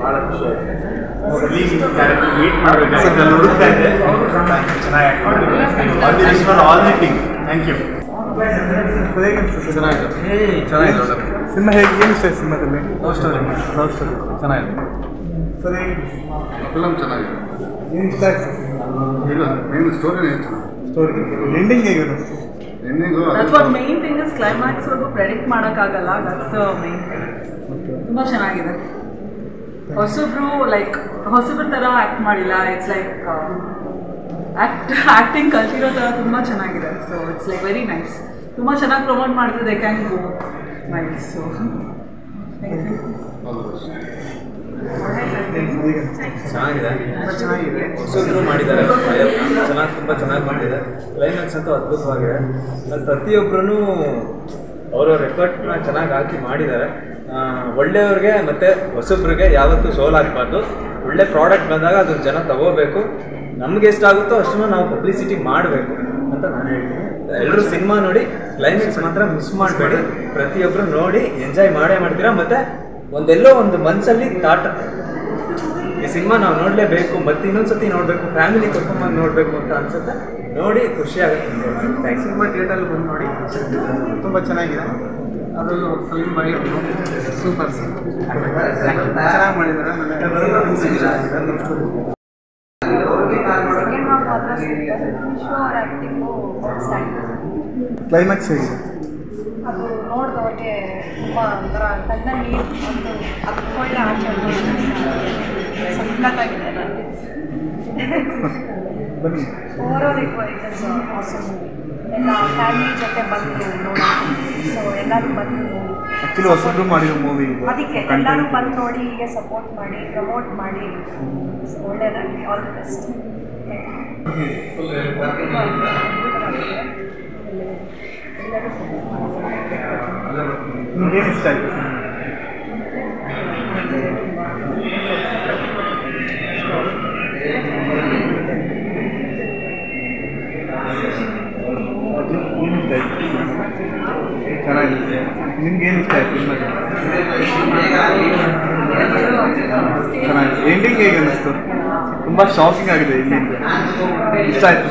ಭಾಳ ಖುಷಿ all the thank you cinema ಹೇಗೆ ಏನು ಇಷ್ಟ ಸಿನಿಮಾದಲ್ಲಿ ಲವ್ ಸ್ಟೋರಿ ಲವ್ ಸ್ಟೋರಿ ಚೆನ್ನಾಗಿದೆ ಫಿಲಮ್ ಚೆನ್ನಾಗಿದೆ ಏನು ಇಷ್ಟ ಸ್ಟೋರಿ ಎಂಡಿಂಗ್ ಹೇಗೆ ಇಸ್ ಕ್ಲೈಮ್ಯಾಕ್ಸ್ವರೆಗೂ ಪ್ರೆಡಿಕ್ಟ್ ಮಾಡೋಕ್ಕಾಗಲ್ಲ ದಟ್ಸ್ ತುಂಬ ಚೆನ್ನಾಗಿದೆ. ಹೊಸಬ್ರು ಲೈಕ್ ಹೊಸಬ್ರ ಥರ ಆ್ಯಕ್ಟ್ ಮಾಡಿಲ್ಲ. ಇಟ್ಸ್ ಲೈಕ್ ಆ್ಯಕ್ಟ್ ಆ್ಯಕ್ಟಿಂಗ್ ಕಲ್ತಿರೋ ಥರ ತುಂಬ ಚೆನ್ನಾಗಿದೆ. So it's like very nice ತುಂಬ ಚೆನ್ನಾಗಿ ಪ್ರಮೋಟ್ ಮಾಡಿದ್ರು. They can go nice so ಚೆನ್ನಾಗಿದೆ. ಹೊಸಬ್ರು ಮಾಡಿದ್ದಾರೆ. ಚೆನ್ನಾಗಿ, ತುಂಬ ಚೆನ್ನಾಗಿ ಅಂತೂ ಅದ್ಭುತವಾಗಿದೆ. ಪ್ರತಿಯೊಬ್ಬರೂ ಅವರವ್ರ ಎಫರ್ಟ್ನ ಚೆನ್ನಾಗಿ ಹಾಕಿ ಮಾಡಿದ್ದಾರೆ. ಒಳ್ಳೆಯವ್ರಿಗೆ ಮತ್ತು ಹೊಸಬ್ರಿಗೆ ಯಾವತ್ತೂ ಸೋಲಾಗಬಾರ್ದು. ಒಳ್ಳೆ ಪ್ರಾಡಕ್ಟ್ ಬಂದಾಗ ಅದನ್ನು ಜನ ತಗೋಬೇಕು. ನಮ್ಗೆ ಎಷ್ಟಾಗುತ್ತೋ ಅಷ್ಟನ್ನು ನಾವು ಪಬ್ಲಿಸಿಟಿ ಮಾಡಬೇಕು ಅಂತ ನಾನು ಹೇಳ್ತೀನಿ. ಎಲ್ಲರೂ ಸಿನಿಮಾ ನೋಡಿ ಕ್ಲೈಮ್ಯಾಕ್ಸ್ ಮಾತ್ರ ಮಿಸ್ ಮಾಡಬೇಡಿ. ಪ್ರತಿಯೊಬ್ಬರು ನೋಡಿ ಎಂಜಾಯ್ ಮಾಡೇ ಮಾಡ್ತೀರಾ? ಮತ್ತು ಒಂದೆಲ್ಲೋ ಒಂದು ಮನಸ್ಸಲ್ಲಿ ತಾಟ ಈ ಸಿನಿಮಾ ನಾವು ನೋಡಲೇಬೇಕು ಮತ್ತೆ ಇನ್ನೊಂದ್ಸತಿ ನೋಡಬೇಕು ಫ್ಯಾಮಿಲಿ ಕರ್ಕೊಂಬಂದು ನೋಡಬೇಕು ಅಂತ ಅನ್ಸುತ್ತೆ. ನೋಡಿ ಖುಷಿಯಾಗುತ್ತೆ. ಸಿನಿಮಾ ಥಿಯೇಟರ್ಲ್ಲಿ ಬಂದು ನೋಡಿ. ತುಂಬ ಚೆನ್ನಾಗಿದೆ. ಅದರಲ್ಲೂ ಫಿಲ್ಮ್ ಬೈ ಸೂಪರ್ ಚೆನ್ನಾಗಿ ಮಾಡಿದ್ದಾರೆ ಕ್ಲೈಮ್ಯಾಕ್ಸ್ ಹೇಗಿದೆ ಅದು ನೋಡಿದವ್ರಿಗೆ ತುಂಬ ಒಂಥರ ಕಣ್ಣ ನೀರು ಒಂದು ಹತ್ಕೊಳ್ಳೆ ಆಚೆ ಸಖತ್ತಾಗಿದೆ ನನಗೆ ಬನ್ನಿ. ಓವರಾಲ್ ಇಟ್ ಆಸಮ್ ಮೂವಿ ಎಲ್ಲ ಫ್ಯಾಮಿಲಿ ಜೊತೆ ಬಂದು ನೋಡಿ ಸೊ ಎಲ್ಲರೂ ಬಂದು ನೋಡಿ ಆ್ಯಕ್ಚುಲಿ ಹೊಸಬ್ರು ಮಾಡಿರೋ ಮೂವಿ ಅದಕ್ಕೆ ಎಲ್ಲರೂ ಬಂದು ನೋಡಿ ಹೀಗೆ ಸಪೋರ್ಟ್ ಮಾಡಿ ಪ್ರಮೋಟ್ ಮಾಡಿ. ಸೊ ಒಳ್ಳೆಯದಾಗಲಿ ಆಲ್ ದಿ ಬೆಸ್ಟ್ ನಿಮ್ಗೆ ಏನು ಇಷ್ಟ ಆಯಿತು? ಚೆನ್ನಾಗಿದೆ ನಿಮ್ಗೆ ಏನು ಇಷ್ಟ ಆಯಿತು ಚೆನ್ನಾಗಿದೆ ಎಂಡಿಂಗ್ ಹೇಗೆ ಅನ್ನಿಸ್ತು? ತುಂಬ ಶಾಕಿಂಗ್ ಆಗಿದೆ ಎಂಡಿಂಗ್ ಇಷ್ಟ ಆಯಿತು